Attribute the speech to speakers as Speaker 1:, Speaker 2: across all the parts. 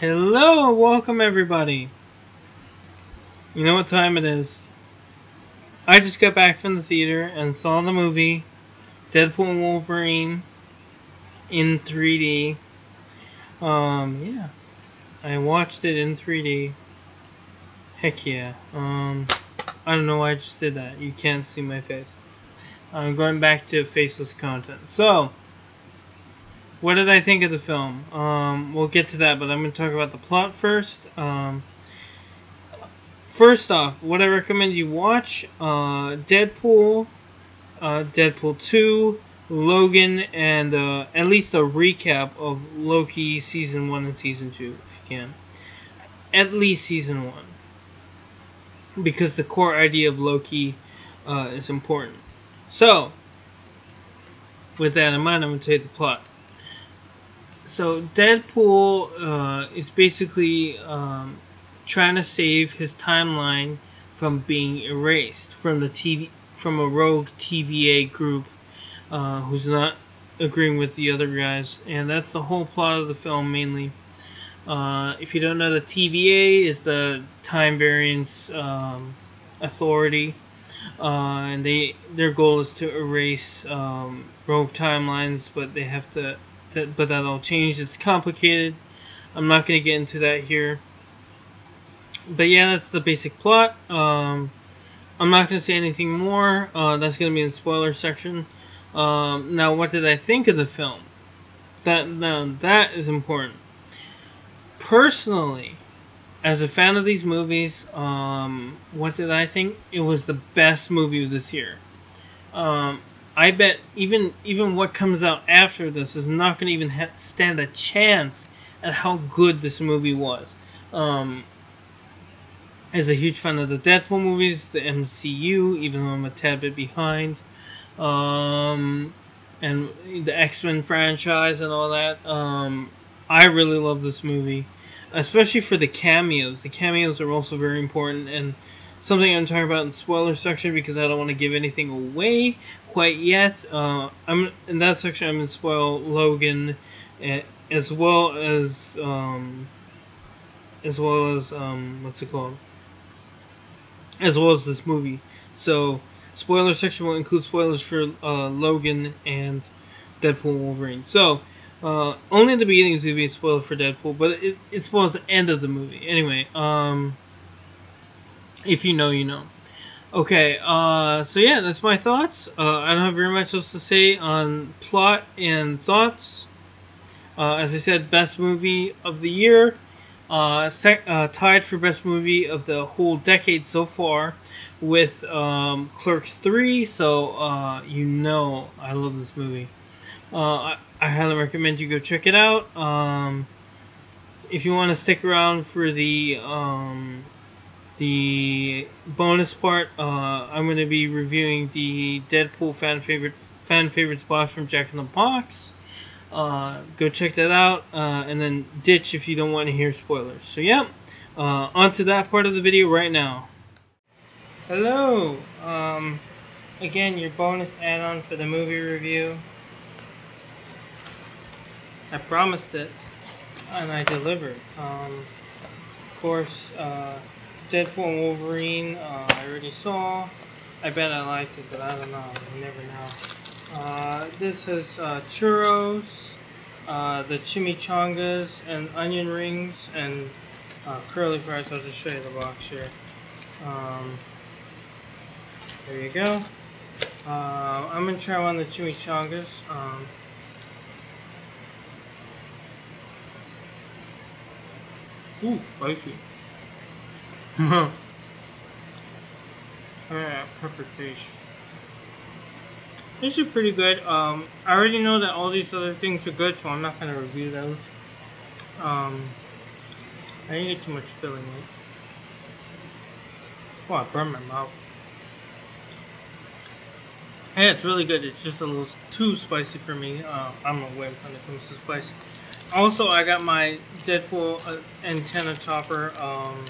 Speaker 1: Hello, welcome everybody. You know what time it is? I just got back from the theater and saw the movie Deadpool and Wolverine in 3D. Um, yeah. I watched it in 3D. Heck yeah. Um, I don't know why I just did that. You can't see my face. I'm going back to faceless content. So, what did I think of the film? Um, we'll get to that, but I'm going to talk about the plot first. Um, first off, what I recommend you watch uh, Deadpool, uh, Deadpool 2, Logan, and uh, at least a recap of Loki season 1 and season 2, if you can. At least season 1. Because the core idea of Loki uh, is important. So, with that in mind, I'm going to tell you the plot so Deadpool uh, is basically um, trying to save his timeline from being erased from the TV from a rogue TVA group uh, who's not agreeing with the other guys, and that's the whole plot of the film mainly. Uh, if you don't know, the TVA is the Time Variance um, Authority, uh, and they their goal is to erase um, rogue timelines, but they have to that, but that'll change. It's complicated. I'm not going to get into that here. But yeah, that's the basic plot. Um, I'm not going to say anything more. Uh, that's going to be in the spoiler section. Um, now, what did I think of the film? That now that is important. Personally, as a fan of these movies, um, what did I think? It was the best movie of this year. Um, I bet even even what comes out after this is not going to even stand a chance at how good this movie was. Um, as a huge fan of the Deadpool movies, the MCU, even though I'm a tad bit behind, um, and the X Men franchise and all that, um, I really love this movie, especially for the cameos. The cameos are also very important and something I'm talking about in spoiler section because I don't want to give anything away quite yet. Uh, I'm in that section. I'm gonna spoil Logan, eh, as well as um, as well as um, what's it called? As well as this movie. So spoiler section will include spoilers for uh, Logan and Deadpool Wolverine. So. Uh, only the beginning is going to be a spoiler for Deadpool, but it, it spoils the end of the movie. Anyway, um, if you know, you know. Okay, uh, so yeah, that's my thoughts. Uh, I don't have very much else to say on plot and thoughts. Uh, as I said, best movie of the year. Uh, sec- uh, tied for best movie of the whole decade so far with um, Clerks 3. So, uh, you know, I love this movie. I-, I highly recommend you go check it out. Um, if you want to stick around for the. Um, the bonus part, uh, I'm going to be reviewing the Deadpool fan favorite fan favorites box from Jack in the Box. Uh, go check that out, uh, and then ditch if you don't want to hear spoilers. So yeah, uh, on to that part of the video right now. Hello, um, again your bonus add-on for the movie review. I promised it, and I delivered. Um, of course, uh, Deadpool and Wolverine, uh, I already saw. I bet I liked it, but I don't know. You never know. Uh, this is uh, churros, uh, the chimichangas, and onion rings, and uh, curly fries. I'll just show you the box here. Um, there you go. Uh, I'm going to try one of the chimichangas. Um, ooh, spicy. yeah, pepper fish. These are pretty good. Um, I already know that all these other things are good, so I'm not going to review those. Um, I didn't get too much filling in. Oh, I burned my mouth. Yeah, it's really good. It's just a little too spicy for me. Uh, I'm a wimp when it comes to spice. Also, I got my Deadpool uh, antenna topper. Um,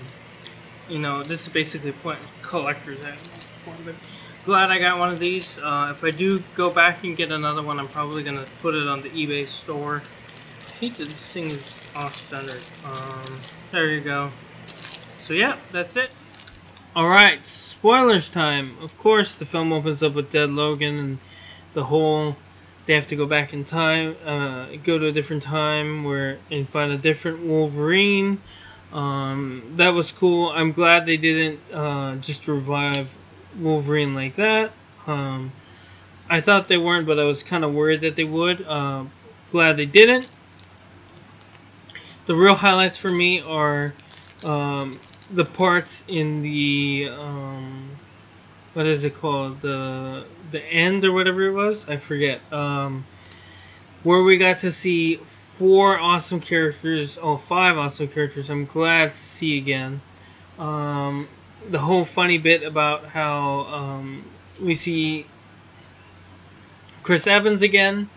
Speaker 1: you know, this is basically point collector's point, but glad I got one of these. Uh, if I do go back and get another one, I'm probably going to put it on the eBay store I hate that this thing's off centered. Um, there you go. So yeah, that's it. Alright, spoilers time. Of course, the film opens up with Dead Logan and the whole they have to go back in time, uh, go to a different time where and find a different Wolverine. Um, that was cool. I'm glad they didn't uh, just revive Wolverine like that. Um, I thought they weren't, but I was kind of worried that they would. Uh, glad they didn't. The real highlights for me are um, the parts in the um, what is it called the the end or whatever it was I forget um, where we got to see four awesome characters oh five awesome characters I'm glad to see again um, the whole funny bit about how um, we see Chris Evans again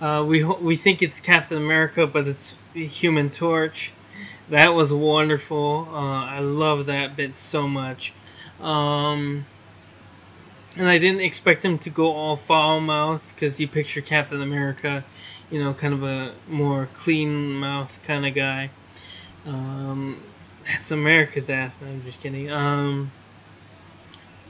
Speaker 1: uh, we we think it's Captain America but it's Human Torch that was wonderful. Uh, I love that bit so much. Um, and I didn't expect him to go all foul mouth because you picture Captain America, you know, kind of a more clean mouth kind of guy. Um, that's America's ass. No, I'm just kidding. Um,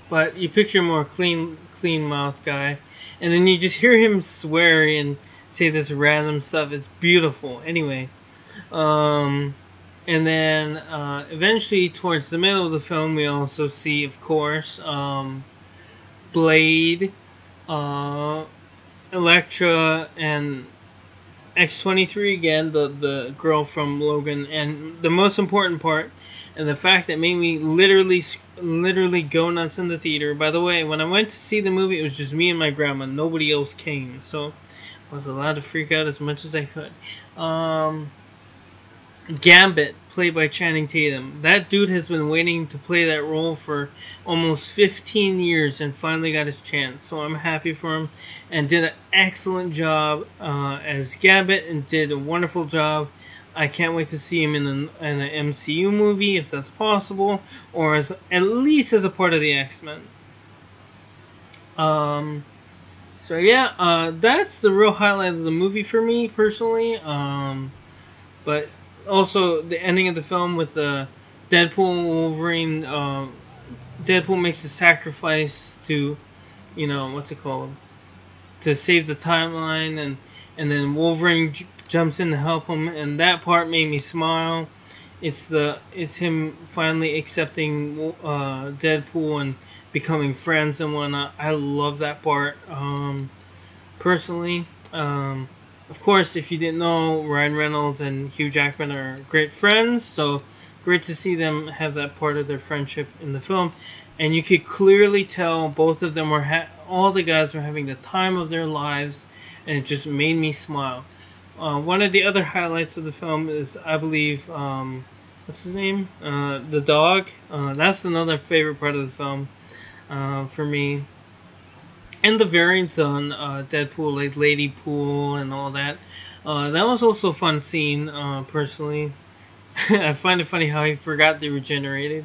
Speaker 1: but you picture a more clean, clean mouth guy, and then you just hear him swear and say this random stuff. It's beautiful. Anyway, um, and then uh, eventually, towards the middle of the film, we also see, of course, um, Blade, uh, Elektra, and X23 again, the, the girl from Logan. And the most important part, and the fact that made me literally, literally go nuts in the theater. By the way, when I went to see the movie, it was just me and my grandma. Nobody else came. So I was allowed to freak out as much as I could. Um, Gambit, played by Channing Tatum. That dude has been waiting to play that role for almost 15 years and finally got his chance. So I'm happy for him and did an excellent job uh, as Gambit and did a wonderful job. I can't wait to see him in an, in an MCU movie if that's possible, or as at least as a part of the X Men. Um, so yeah, uh, that's the real highlight of the movie for me personally. Um, but also the ending of the film with the Deadpool Wolverine. Uh, Deadpool makes a sacrifice to, you know, what's it called, to save the timeline, and and then Wolverine j- jumps in to help him, and that part made me smile. It's the it's him finally accepting uh, Deadpool and becoming friends and whatnot. I love that part. Um, personally, um, of course, if you didn't know, Ryan Reynolds and Hugh Jackman are great friends, so great to see them have that part of their friendship in the film. And you could clearly tell both of them were all the guys were having the time of their lives, and it just made me smile. Uh, one of the other highlights of the film is, I believe, um, what's his name? Uh, the dog. Uh, that's another favorite part of the film uh, for me and the variants on uh, Deadpool, like Lady Pool and all that. Uh, that was also a fun scene, uh, personally. I find it funny how he forgot they regenerated.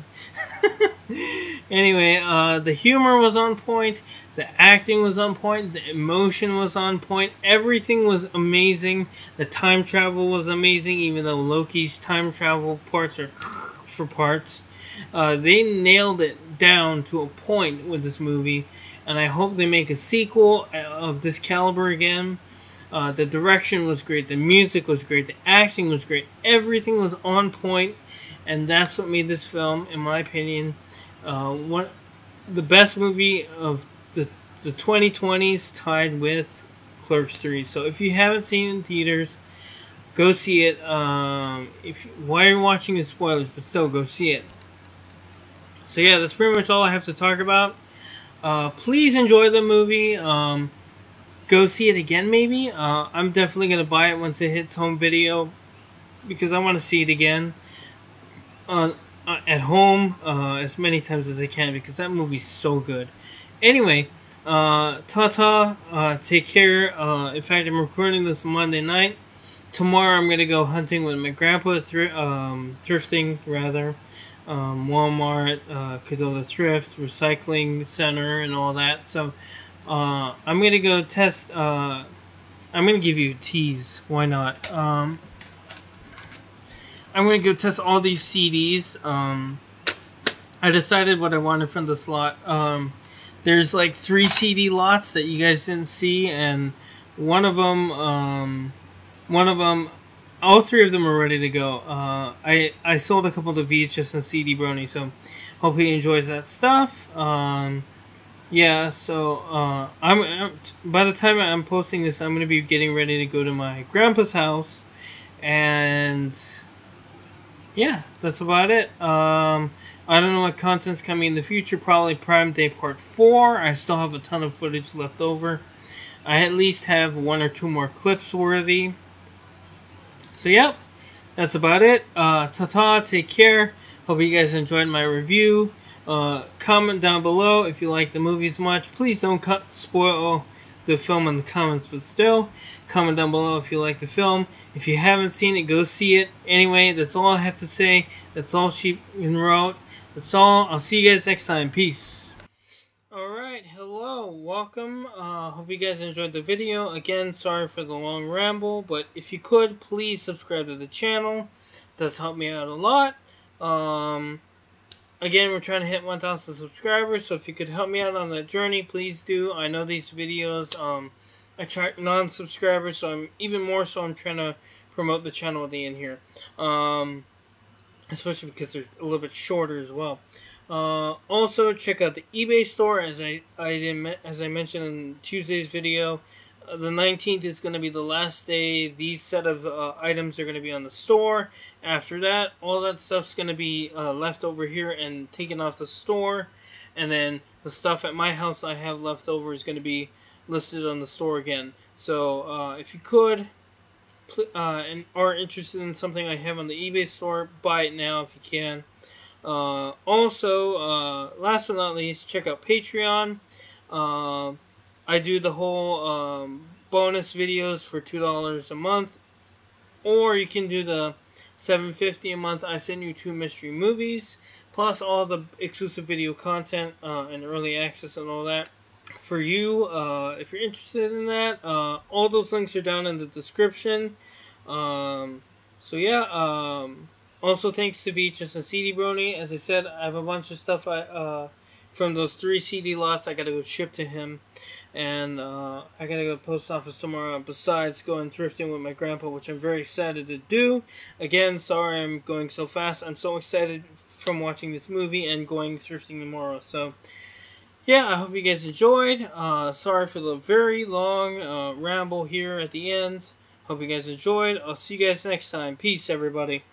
Speaker 1: anyway, uh, the humor was on point, the acting was on point, the emotion was on point, everything was amazing. The time travel was amazing, even though Loki's time travel parts are for parts. Uh, they nailed it down to a point with this movie and I hope they make a sequel uh, of this caliber again. Uh, the direction was great, the music was great, the acting was great, everything was on point, and that's what made this film, in my opinion, uh, one the best movie of the the 2020s, tied with Clerks 3. So if you haven't seen it in theaters, go see it. Um, if why you're watching the spoilers, but still go see it. So yeah, that's pretty much all I have to talk about. Uh, please enjoy the movie. Um, go see it again, maybe. Uh, I'm definitely gonna buy it once it hits home video because I want to see it again uh, at home uh, as many times as I can because that movie's so good. Anyway, uh, ta uh, take care. Uh, in fact, I'm recording this Monday night. Tomorrow, I'm gonna go hunting with my grandpa, thr- um, thrifting rather um, Walmart, uh, Cadota Thrift, Recycling Center, and all that. So uh, I'm gonna go test. Uh, I'm gonna give you a tease. Why not? Um, I'm gonna go test all these CDs. Um, I decided what I wanted from this lot. Um, there's like three CD lots that you guys didn't see, and one of them, um, one of them, all three of them are ready to go. Uh, I I sold a couple of VHS and CD Brony, so hope he enjoys that stuff. Um, yeah, so uh, I'm, I'm by the time I'm posting this, I'm gonna be getting ready to go to my grandpa's house, and yeah, that's about it. Um, I don't know what content's coming in the future. Probably Prime Day Part Four. I still have a ton of footage left over. I at least have one or two more clips worthy. So yep, that's about it. Uh, ta-ta, take care. Hope you guys enjoyed my review. Uh, comment down below if you like the movies much. Please don't cut, spoil the film in the comments, but still, comment down below if you like the film. If you haven't seen it, go see it. Anyway, that's all I have to say. That's all she wrote. That's all. I'll see you guys next time. Peace. Hello, welcome. Uh, hope you guys enjoyed the video. Again, sorry for the long ramble, but if you could, please subscribe to the channel. it does help me out a lot. Um, again, we're trying to hit 1,000 subscribers, so if you could help me out on that journey, please do. I know these videos um, attract non-subscribers, so I'm even more so I'm trying to promote the channel at the end here. Um, especially because they're a little bit shorter as well. Uh, also, check out the eBay store, as I, I did, as I mentioned in Tuesday's video the 19th is going to be the last day these set of uh, items are going to be on the store. After that, all that stuff's going to be uh, left over here and taken off the store. And then the stuff at my house I have left over is going to be listed on the store again. So uh, if you could uh, and are interested in something I have on the eBay store, buy it now if you can. Uh, also, uh, last but not least, check out Patreon. I do the whole um, bonus videos for two dollars a month, or you can do the seven fifty a month. I send you two mystery movies plus all the exclusive video content uh, and early access and all that. For you, uh, if you're interested in that, uh, all those links are down in the description. Um, so yeah. Um, also, thanks to VHS and CD Brony. As I said, I have a bunch of stuff I uh, from those three CD lots I gotta go ship to him. And uh, I gotta go post office tomorrow besides going thrifting with my grandpa, which I'm very excited to do. Again, sorry I'm going so fast. I'm so excited from watching this movie and going thrifting tomorrow. So, yeah, I hope you guys enjoyed. Uh, sorry for the very long uh, ramble here at the end. Hope you guys enjoyed. I'll see you guys next time. Peace, everybody.